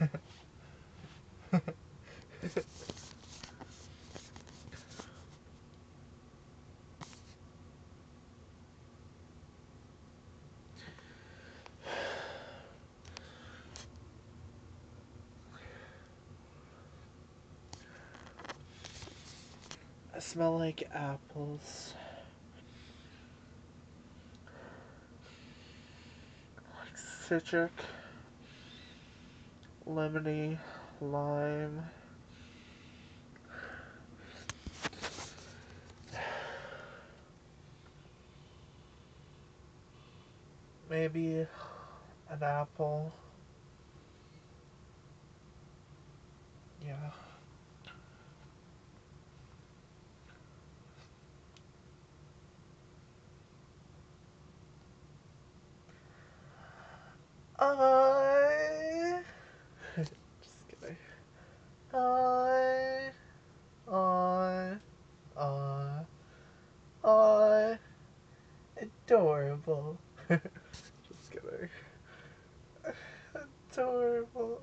I smell like apples. Like citric, lemony, lime. Maybe an apple. Yeah. I just kidding. I I I I adorable. just kidding. Adorable.